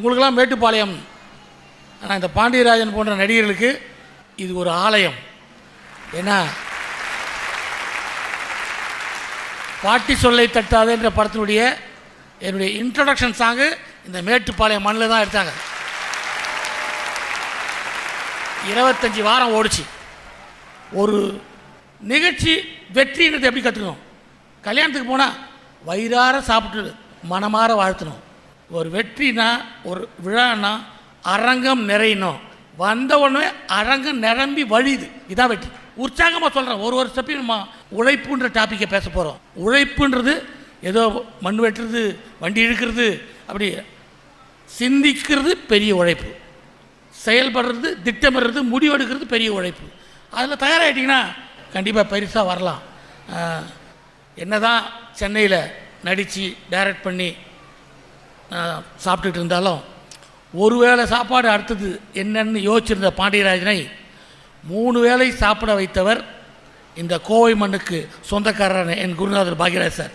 உங்களுக்கெல்லாம் மேட்டுப்பாளையம். ஆனால் இந்த பாண்டியராஜன் போன்ற நடிகர்களுக்கு இது ஒரு ஆலயம். ஏன்னா பாட்டி சொல்லை தட்டாது என்ற படத்தினுடைய என்னுடைய இன்ட்ரடக்ஷன் சாங்கு இந்த மேட்டுப்பாளையம் மண்ணில் தான் எடுத்தாங்க. இருபத்தஞ்சி வாரம் ஓடிச்சு. ஒரு நிகழ்ச்சி வெற்றின்றது எப்படி கற்றுக்கணும் கல்யாணத்துக்கு போனால் வயிறார சாப்பிட்டு மனமாற வாழ்த்தணும். ஒரு வெற்றினா ஒரு விழானா அரங்கம் நிறையணும். வந்த உடனே அரங்கம் நிரம்பி வழியுது. இதான் வெற்றி. உற்சாகமாக சொல்கிறேன் ஒரு ஒரு ஸ்டெப்பையும் நம்ம உழைப்புன்ற டாப்பிக்கை பேச போகிறோம் உழைப்புன்றது ஏதோ மண் வெட்டுறது வண்டி இழுக்கிறது அப்படி சிந்திக்கிறது பெரிய உழைப்பு. செயல்படுறது திட்டமிடுறது முடிவெடுக்கிறது பெரிய உழைப்பு. அதில் தயாராகிட்டிங்கன்னா கண்டிப்பாக பெருசாக வரலாம். என்ன தான் சென்னையில் நடித்து டைரக்ட் பண்ணி சாப்பிட்டுட்டு இருந்தாலும் ஒருவேளை சாப்பாடு அடுத்தது என்னன்னு யோசிச்சிருந்த பாண்டியராஜனை மூணு வேளை சாப்பிட வைத்தவர் இந்த கோவை மண்ணுக்கு சொந்தக்காரர் என் குருநாதர் பாக்யராஜ் சார்.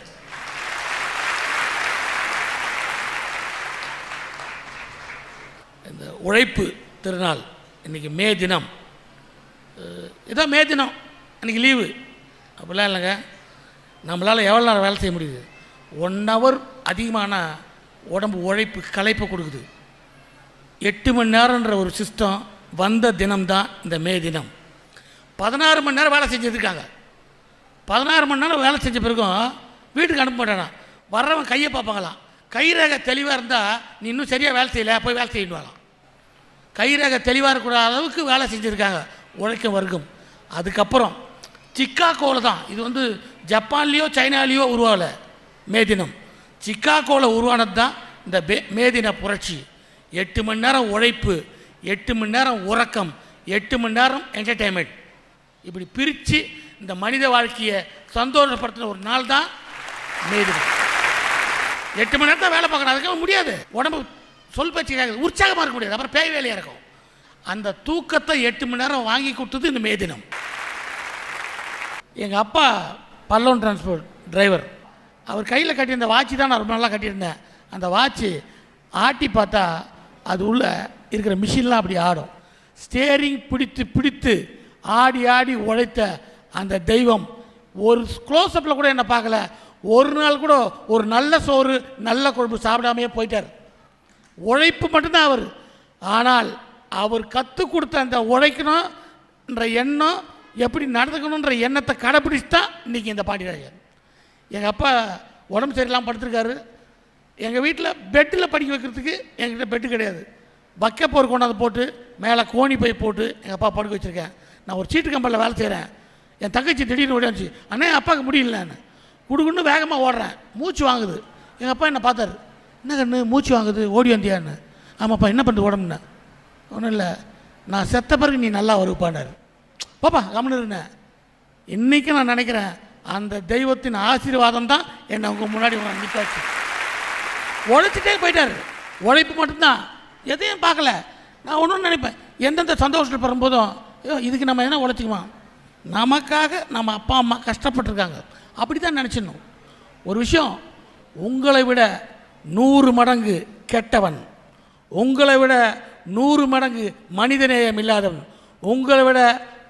இந்த உழைப்பு திருநாள் இன்றைக்கி மே தினம். இதான் மே தினம் அன்றைக்கி லீவு. அப்படிலாம் இல்லைங்க. நம்மளால் எவ்வளோ நேரம் வேலை செய்ய முடியுது? ஒன் ஹவர் அதிகமான உடம்பு உழைப்பு களைப்பை கொடுக்குது. எட்டு மணி நேரன்ற ஒரு சிஸ்டம் வந்த தினம்தான் இந்த மே தினம். பதினாறு மணி நேரம் வேலை செஞ்சுருக்காங்க பதினாறு மணி நேரம் வேலை செஞ்ச பிறகும் வீட்டுக்கு அனுப்ப மாட்டானா? வர்றவன் கையை பார்ப்பாங்களாம். கைரேகை தெளிவாக இருந்தால் நீ இன்னும் சரியாக வேலை செய்யல போய் வேலை செய்யணும் கைரேகை தெளிவாக இருக்கக்கூடாத அளவுக்கு வேலை செஞ்சுருக்காங்க. உழைக்கும் வர்க்கம் அதுக்கப்புறம் சிக்காகோவில் தான். இது வந்து ஜப்பான்லேயோ சைனாலேயோ உருவாகலை மே தினம். சிக்காகோவில் உருவானது தான் இந்த பே மேதின புரட்சி. எட்டு மணி நேரம் உழைப்பு எட்டு மணி நேரம் உறக்கம் எட்டு மணி நேரம் என்டர்டெயின்மெண்ட் இப்படி பிரித்து இந்த மனித வாழ்க்கையை சந்தோஷப்படுத்தின ஒரு நாள் தான் மேதினம் எட்டு மணி நேரத்தை வேலை பார்க்கணும். அதுக்காக முடியாது. உடம்பு சொல் பேச்சு உற்சாகமாக இருக்க முடியாது. அப்புறம் பேய் வேலையாக இருக்கும். அந்த தூக்கத்தை எட்டு மணி நேரம் வாங்கி கொடுத்தது இந்த மேதினம். எங்கள் அப்பா பல்லவன் டிரான்ஸ்போர்ட் டிரைவர் அவர் கையில் கட்டியிருந்த வாட்சி தான் நான் ரொம்ப நல்லா கட்டியிருந்தேன். அந்த வாட்சி ஆட்டி பார்த்தா அது உள்ளே இருக்கிற மிஷின்லாம் அப்படி ஆடும். ஸ்டேரிங் பிடித்து பிடித்து ஆடி ஆடி உழைத்த அந்த தெய்வம் ஒரு க்ளோஸ்அப்பில் கூட என்னை பார்க்கல. ஒரு நாள் கூட ஒரு நல்ல சோறு நல்ல குழம்பு சாப்பிடாமையே போயிட்டார். உழைப்பு மட்டும்தான் அவர். ஆனால் அவர் கற்றுக் கொடுத்த அந்த உழைக்கணும்ன்ற எண்ணம் எப்படி நடந்துக்கணுன்ற எண்ணத்தை கடைப்பிடிச்சு தான் இன்றைக்கி இந்த பாண்டியராஜன். எங்கள் அப்பா உடம்பு சரியில்லாமல் படுத்திருக்காரு. எங்கள் வீட்டில் பெட்டில் படிக்க வைக்கிறதுக்கு எங்ககிட்ட பெட்டு கிடையாது. பக்கப்போர் கொண்டாந்து போட்டு மேலே கோணி பை போட்டு எங்கள் அப்பா படுக்க வச்சுருக்கேன். நான் ஒரு சீட்டு கம்பெனியில் வேலை செய்கிறேன் என் தங்கச்சி திடீர்னு ஓடியாச்சு அண்ணே அப்பாவுக்கு முடியலன்னு குடுகுன்னு வேகமாக ஓடுறேன். மூச்சு வாங்குது. எங்கள் அப்பா என்னை பார்த்தாரு? என்ன கண்ணு மூச்சு வாங்குது ஓடி வந்தியான்னு ஆமாப்பா என்ன பண்ணுறது உடம்புன்னு? ஒன்றும் இல்லை. நான் செத்த பிறகு நீ நல்லா வருப்பானார் பாப்பா கவனம் இருந்தேன் இன்றைக்கும் நான் நினைக்கிறேன். அந்த தெய்வத்தின் ஆசீர்வாதம் தான் என்னை உங்கள் முன்னாடி நிற்காச்சு உழைச்சிட்டே போயிட்டார். உழைப்பு மட்டும்தான். எதையும் பார்க்கல. நான் ஒன்றும் நினைப்பேன். எந்தெந்த சந்தோஷத்தில் பெறும்போதும் ஐயோ இதுக்கு நம்ம என்ன உழைச்சிக்குமா? நமக்காக நம்ம அப்பா அம்மா கஷ்டப்பட்டிருக்காங்க. அப்படி தான் நினச்சிடணும். ஒரு விஷயம் உங்களை விட நூறு மடங்கு கெட்டவன். உங்களை விட நூறு மடங்கு மனிதநேயம் இல்லாதவன். உங்களை விட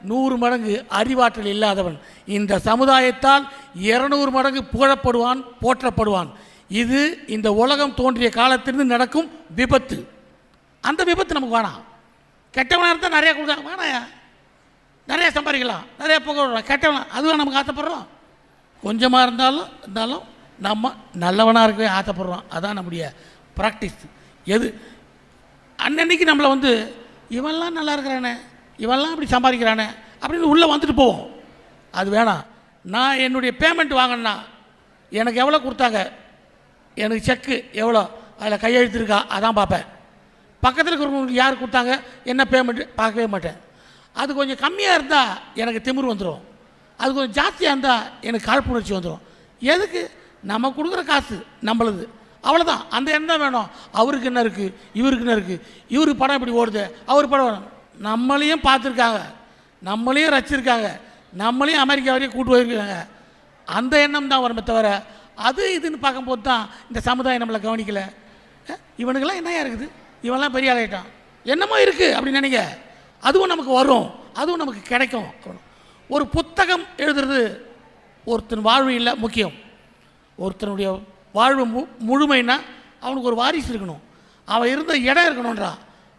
நூறு மடங்கு அறிவாற்றல் இல்லாதவன். இந்த சமுதாயத்தால் இருநூறு மடங்கு புகழப்படுவான் போற்றப்படுவான். இது இந்த உலகம் தோன்றிய காலத்திலிருந்து நடக்கும் விபத்து. அந்த விபத்து நமக்கு வேணாம். கெட்டவனாக இருந்தால் நிறையா கொடுக்க வேணாயா நிறையா சம்பாதிக்கலாம். நிறையா புகழ் கெட்டவன்? அதுவும் நமக்கு ஆசைப்படுறோம். கொஞ்சமாக இருந்தாலும் இருந்தாலும் நம்ம நல்லவனாக இருக்கவே ஆசைப்படுறோம். அதான் நம்முடைய ப்ராக்டிஸ் எது? அன்னன்னைக்கு நம்மளை வந்து இவன்லாம் நல்லா இருக்கிறானே. இவெல்லாம் இப்படி சம்பாதிக்கிறானே. அப்படின்னு உள்ளே வந்துட்டு போவோம். அது வேணாம். நான் என்னுடைய பேமெண்ட் வாங்கினா எனக்கு எவ்வளோ கொடுத்தாங்க? எனக்கு செக்கு எவ்வளோ? அதில் கையெழுத்திருக்கா அதான் பார்ப்பேன். பக்கத்தில் இருக்கிறவங்களுக்கு யார் கொடுத்தாங்க? என்ன பேமெண்ட்டு பார்க்கவே மாட்டேன். அது கொஞ்சம் கம்மியாக இருந்தால் எனக்கு திமிர் வந்துடும் அது கொஞ்சம் ஜாஸ்தியாக இருந்தால் எனக்கு காழ்ப்புணர்ச்சி வந்துடும் எதுக்கு? நம்ம கொடுக்குற காசு நம்மளது. அவ்வளோதான் அந்த எண்ணம் வேணும். அவருக்கு என்ன இருக்குது இவருக்கு என்ன இருக்குது இவருக்கு படம் இப்படி ஓடுது? அவர் படம் வேணும். நம்மளையும் பார்த்துருக்காங்க. நம்மளையும் ரசிச்சிருக்காங்க. நம்மளையும் அமெரிக்கா வரையும் கூட்டு போயிருக்காங்க. அந்த எண்ணம் தான் வருமே தவிர அது இதுன்னு பார்க்கும்போது தான் இந்த சமுதாயம் நம்மளை கவனிக்கலை. இவனுக்கெல்லாம் என்னையா இருக்குது? இவன்லாம் பெரிய ஆளாயிட்டான். என்னமோ இருக்குது அப்படின்னு நினைக்க அதுவும் நமக்கு வரும். அதுவும் நமக்கு கிடைக்கும். ஒரு புத்தகம் எழுதுறது ஒருத்தன் வாழ்வு இல்லை முக்கியம். ஒருத்தனுடைய வாழ்வு மு முழுமைன்னா அவனுக்கு ஒரு வாரிசு இருக்கணும். அவன் இருந்த இடம் இருக்கணுன்றா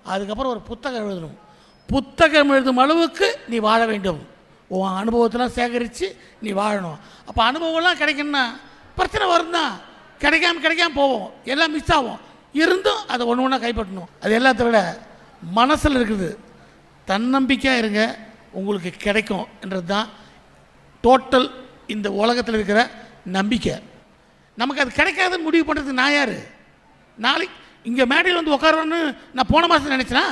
அதுக்கப்புறம் ஒரு புத்தகம் எழுதணும். புத்தகம் எழுதும் அளவுக்கு நீ வாழ வேண்டும். உன் அனுபவத்தெல்லாம் சேகரித்து நீ வாழணும். அப்போ அனுபவம்லாம் கிடைக்கணும்னா பிரச்சனை வரும் தான் கிடைக்காம கிடைக்காம போவோம். எல்லாம் மிஸ் ஆகும் இருந்தும் அதை ஒன்று ஒன்றா கைப்பற்றணும். அது எல்லாத்த விட மனசில் இருக்குது. தன்னம்பிக்கையாக இருங்க. உங்களுக்கு கிடைக்கும் என்றது தான் டோட்டல் இந்த உலகத்தில் இருக்கிற நம்பிக்கை. நமக்கு அது கிடைக்காதுன்னு முடிவு பண்ணுறது நான் யார்? நாளைக்கு இங்கே மேடையில் வந்து உட்காரணும்னு நான் போன மாதம் நினச்சேனா?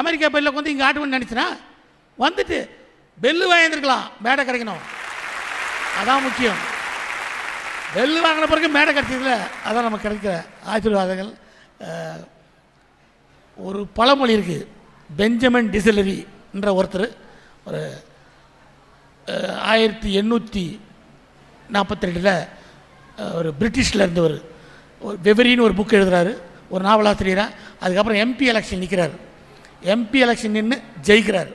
அமெரிக்கா பெல்லுக்கு வந்து இங்கே ஆட்டுவேன்னு நினச்சினா வந்துட்டு பெல்லு வாங்கியிருக்கலாம் மேடை கிடைக்கணும் அதான் முக்கியம். பெல்லு வாங்கின பிறகு மேடை கிடைச்சதில்ல அதான் நமக்கு கிடைக்கிற ஆசீர்வாதங்கள். ஒரு பழமொழி இருக்குது பெஞ்சமின் டிசிலரின்ற ஒருத்தர் ஒரு ஆயிரத்தி எண்ணூற்றி நாற்பத்தி ரெண்டில் ஒரு பிரிட்டிஷில் இருந்தவர். ஒரு வெவரின்னு ஒரு புக் எழுதுகிறாரு ஒரு நாவலாசிரியராக அதுக்கப்புறம் எம்பி எலெக்ஷன் நிற்கிறார் எம்பி எலெக்ஷன் நின்று ஜெயிக்கிறார்.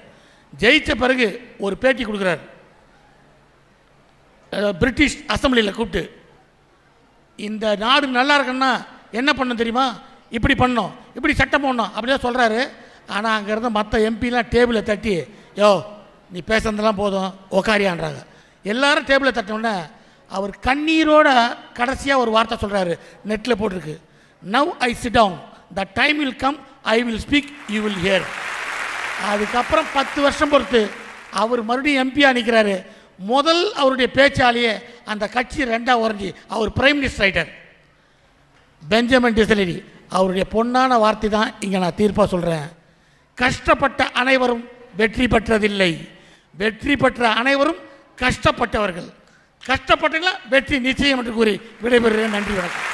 ஜெயித்த பிறகு ஒரு பேட்டி கொடுக்குறாரு. பிரிட்டிஷ் அசம்பிளியில் கூப்பிட்டு இந்த நாடு நல்லா இருக்குன்னா என்ன பண்ணும் தெரியுமா? இப்படி பண்ணோம் இப்படி சட்டம் போடணும் அப்படிதான் சொல்கிறாரு ஆனால் அங்கே இருந்த மற்ற எம்பிலாம் டேபிளை தட்டி யோ நீ பேசுறதெல்லாம் போதும் உக்காரியான்றாங்க. எல்லாரும் டேபிளை தட்டினோடனே அவர் கண்ணீரோட கடைசியாக ஒரு வார்த்தை சொல்கிறாரு நெட்டில் போட்டிருக்கு. Now I sit down the time will come I will speak you will hear அதுக்கப்புறம் பத்து வருஷம் பொறுத்து அவர் மறுபடியும் எம்பியாக நிற்கிறாரு முதல் அவருடைய பேச்சாலேயே அந்த கட்சி ரெண்டாக உறைஞ்சி அவர் பிரைம் மினிஸ்டர் ஆயிட்டார். பெஞ்சமின் டிசலரி அவருடைய பொன்னான வார்த்தை தான் இங்கே நான் தீர்ப்பாக சொல்கிறேன் கஷ்டப்பட்ட அனைவரும் வெற்றி பெற்றதில்லை. வெற்றி பெற்ற அனைவரும் கஷ்டப்பட்டவர்கள். கஷ்டப்பட்டீங்களா வெற்றி நிச்சயம் என்று கூறி விடைபெறுகிறேன். நன்றி வணக்கம்.